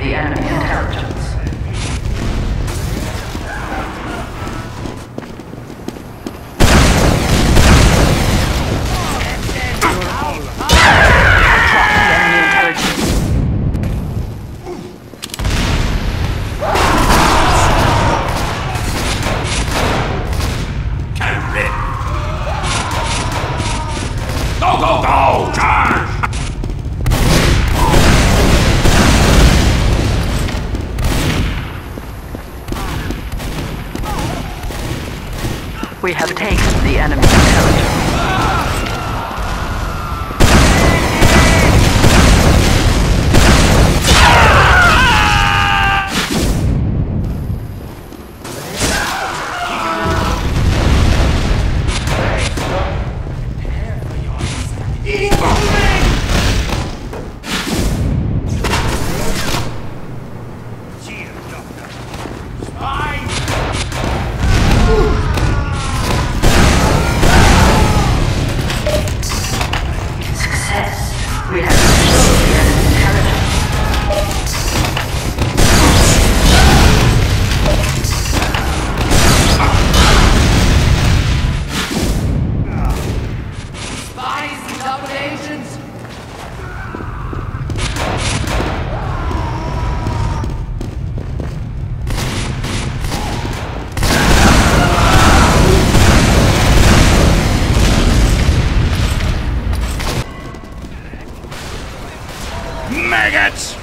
the enemy intelligence. Go, go, go! Charge! We have taken the enemy intelligence. Dang it!